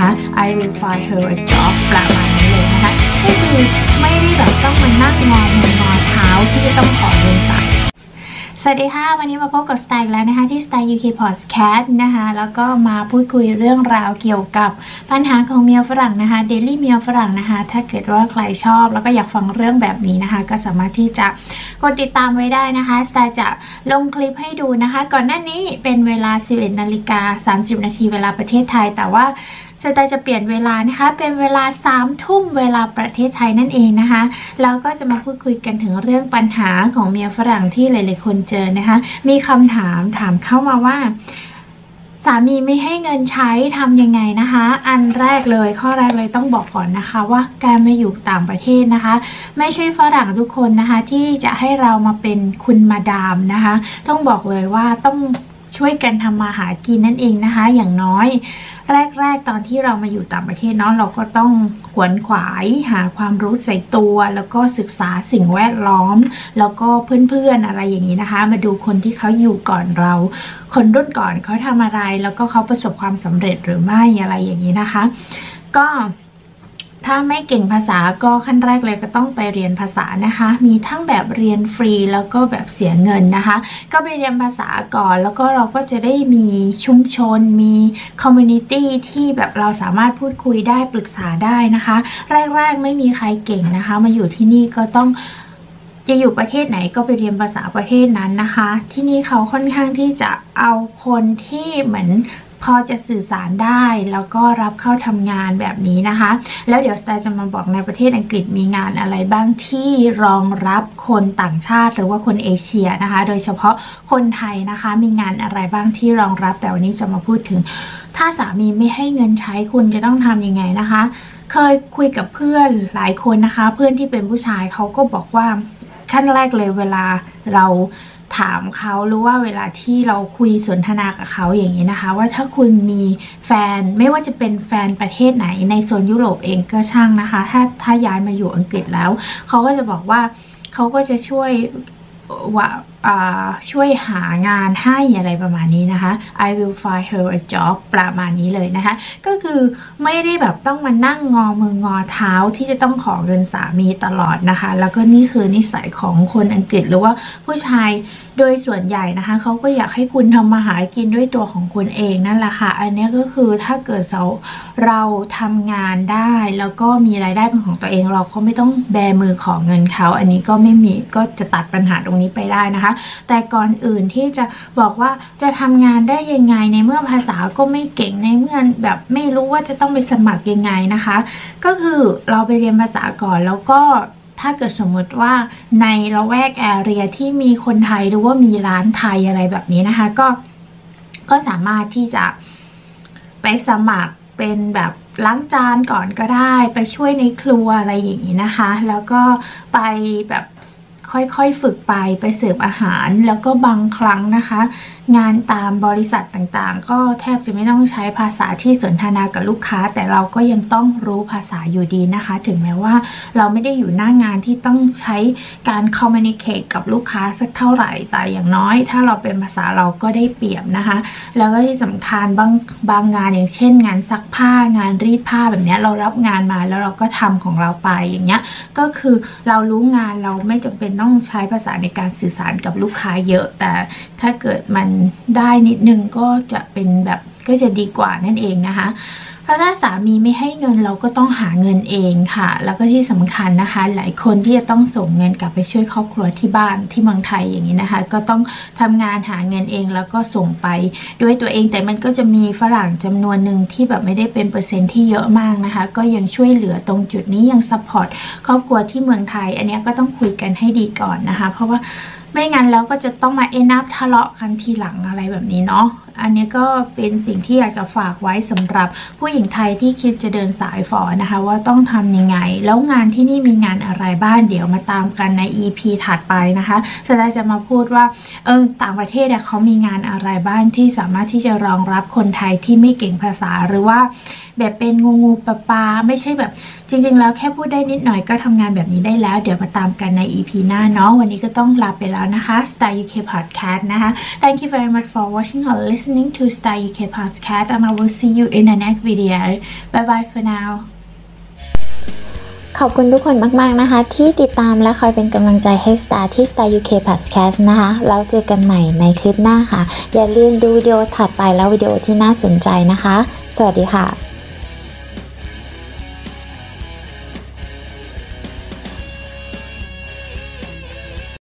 นะคะ I will find her a job ประมาณนี้เลยนะคะก็คือไม่ได้แบบต้องมานั่งงอมืองอเท้าที่จะต้องขอเงินสายสวัสดีค่ะ วันนี้มาพบกับสไตล์แล้วนะคะ ที่ Style UK Podcast นะคะ แล้วก็มาพูดคุยเรื่องราวเกี่ยวกับปัญหาของเมียฝรั่งนะคะ Daily เมียฝรั่งนะคะ ถ้าเกิดว่าใครชอบแล้วก็อยากฟังเรื่องแบบนี้นะคะ ก็สามารถที่จะกดติดตามไว้ได้นะคะสไตล์จะลงคลิปให้ดูนะคะ ก่อนหน้านี้เป็นเวลา 11นาฬิกา30นาทีเวลาประเทศไทย แต่ว่า สไตล์จะเปลี่ยนเวลานะคะ เป็นเวลา3ทุ่มเวลาประเทศไทยนั่นเองนะคะแล้วก็จะมาพูดคุยกันถึงเรื่องปัญหาของเมียฝรั่งที่หลาย ๆ คนเจอนะคะ มีคำถามถามเข้ามาว่าสามีไม่ให้เงินใช้ทำยังไงนะคะ อันแรกเลยข้อแรกเลยต้องบอกก่อนนะคะว่าการมาอยู่ต่างประเทศนะคะ ไม่ใช่ฝรั่งทุกคนนะคะ ที่จะให้เรามาเป็นคุณมาดามนะคะ ต้องบอกเลยว่าต้อง ช่วยกันทำมาหากินนั่นเองนะคะ อย่างน้อย แรก ๆ ตอนที่เรามาอยู่ต่างประเทศเนาะเราก็ต้องขวนขวายหาความรู้ใส่ตัว แล้วก็ศึกษาสิ่งแวดล้อม แล้วก็เพื่อนๆอะไรอย่างนี้นะคะ มาดูคนที่เขาอยู่ก่อนเรา คนรุ่นก่อนเขาทำอะไร แล้วก็เขาประสบความสำเร็จหรือไม่อะไรอย่างนี้นะคะ ก็ ถ้าไม่เก่งภาษาก็ขั้นแรกเลยก็ต้องไปเรียนภาษานะคะ มีทั้งแบบเรียนฟรีแล้วก็แบบเสียเงินนะคะ ก็ไปเรียนภาษาก่อนแล้วก็เราก็จะได้มีชุมชน มีคอมมูนิตี้ที่แบบเราสามารถพูดคุยได้ปรึกษาได้นะคะ แรกๆไม่มีใครเก่งนะคะ มาอยู่ที่นี่ก็ต้องจะอยู่ประเทศไหนก็ไปเรียนภาษาประเทศนั้นนะคะ ที่นี่เขาค่อนข้างที่จะเอาคนที่เหมือน พอจะสื่อสารได้แล้วก็รับเข้าทำงานแบบนี้นะคะ แล้วเดี๋ยวสไตล์จะมาบอกในประเทศอังกฤษมีงานอะไรบ้างที่รองรับคนต่างชาติหรือว่าคนเอเชียนะคะ โดยเฉพาะคนไทยนะคะ มีงานอะไรบ้างที่รองรับ แต่วันนี้จะมาพูดถึง ถ้าสามีไม่ให้เงินใช้คุณจะต้องทำยังไงนะคะ เคยคุยกับเพื่อนหลายคนนะคะ เพื่อนที่เป็นผู้ชายเขาก็บอกว่าขั้นแรกเลยเวลาเรา ถามเขาหรือว่าเวลาที่เราคุยสนทนากับเขาอย่างนี้นะคะ ว่าถ้าคุณมีแฟนไม่ว่าจะเป็นแฟนประเทศไหนในโซนยุโรปเองก็ช่างนะคะ ถ้าถ้าย้ายมาอยู่อังกฤษแล้ว เขาก็จะบอกว่าเขาก็จะช่วย ช่วยหางานให้อะไรประมาณนี้นะคะ I will find her a job ประมาณนี้เลยนะคะ ก็คือไม่ได้แบบต้องมานั่งงอมืองอเท้าที่จะต้องขอเงินสามีตลอดนะคะ แล้วก็นี่คือนิสัยของคนอังกฤษหรือว่าผู้ชาย โดยส่วนใหญ่นะคะเขาก็อยากให้คุณทำมาหากินด้วยตัวของคุณเองนั่นแหละค่ะ อันนี้ก็คือถ้าเกิดเราเราทำงานได้แล้วก็มีรายได้เป็นของตัวเอง เราก็ไม่ต้องแบมือของเงินเขา อันนี้ก็ไม่มีก็จะตัดปัญหาตรงนี้ไปได้นะคะ แต่ก่อนอื่นที่จะบอกว่าจะทำงานได้ยังไงในเมื่อภาษาก็ไม่เก่งในเมื่อแบบไม่รู้ว่าจะต้องไปสมัครยังไงนะคะ ก็คือเราไปเรียนภาษาก่อนแล้วก็ ถ้าเกิดสมมติว่าในละแวกแอเรียที่มีคนไทยหรือว่ามีร้านไทยอะไรแบบนี้นะคะ ก็ก็สามารถที่จะไปสมัครเป็นแบบล้างจานก่อนก็ได้ ไปช่วยในครัวอะไรอย่างนี้นะคะ แล้วก็ไปแบบ ค่อยๆฝึกไปไปเสิร์ฟอาหาร แล้วก็บางครั้งนะคะ งานตามบริษัทต่างๆ ก็แทบจะไม่ต้องใช้ภาษาที่สนทนากับลูกค้า แต่เราก็ยังต้องรู้ภาษาอยู่ดีนะคะ ถึงแม้ว่าเราไม่ได้อยู่หน้างานที่ต้องใช้การคอมมูนิเคตกับลูกค้าสักเท่าไหร่แต่อย่างน้อย ถ้าเราเป็นภาษาเราก็ได้เปรียบนะคะ แล้วก็ที่สำคัญบางบางงานอย่างเช่น งานซักผ้างานรีดผ้าแบบนี้เรารับงานมาแล้วเราก็ทำของเราไปอย่างเงี้ยก็คือเรารู้งานเราไม่จำเป็นต้องใช้ภาษาในการสื่อสารกับลูกค้าเยอะ แต่ถ้าเกิดมันได้นิดนึงก็จะเป็นแบบก็จะดีกว่านั่นเองนะคะ ราะถ้าสามีไม่ให้เงินเราก็ต้องหาเงินเองค่ะ แล้วก็ที่สำคัญนะคะ หลายคนที่จะต้องส่งเงินกลับไปช่วยครอบครัวที่บ้านที่เมืองไทยอย่างนี้นะคะ ก็ต้องทำงานหาเงินเองแล้วก็ส่งไปด้วยตัวเองแต่มันก็จะมีฝรั่งจำนวนหนึ่งที่แบบไม่ได้เป็นเปอร์เซ็นต์ที่เยอะมากนะคะ ก็ยังช่วยเหลือตรงจุดนี้ยัง support ครอบครัวที่เมืองไทย อันนี้ก็ต้องคุยกันให้ดีก่อนนะคะ เพราะว่าไม่งั้นแล้วก็จะต้องมา end up ทะเลาะกันทีหลังอะไรแบบนี้เนาะ อันนี้ก็เป็นสิ่งที่อยากจะฝากไว้สำหรับผู้หญิงไทยที่คิดจะเดินสายฝอนะคะ ว่าต้องทำยังไง แล้วงานที่นี่มีงานอะไรบ้างเดี๋ยวมาตามกันใน EP ถัดไปนะคะสดาจะมาพูดว่าเออต่างประเทศเขามีงานอะไรบ้างที่สามารถที่จะรองรับคนไทยที่ไม่เก่งภาษาหรือว่าแบบเป็นงูงูปลาปลาไม่ใช่แบบจริง ๆ แล้วแค่พูดได้นิดหน่อยก็ทำงานแบบนี้ได้แล้ว เดี๋ยวมาตามกันใน EP หน้าเนาะวันนี้ก็ต้องลาไปแล้วนะคะ Style UK Podcast นะคะ Thank you very much for watching or listening listening to Star UK podcast and I will see you in the next video bye bye for now ขอบคุณทุกคนมาก ๆ นะคะ ที่ติดตามและคอยเป็นกำลังใจให้ Star ที่ Star UK Podcast นะคะแล้วเจอกันใหม่ในคลิปหน้าค่ะ อย่าลืมดูวิดีโอถัดไปแล้ววิดีโอที่น่าสนใจนะคะ สวัสดีค่ะ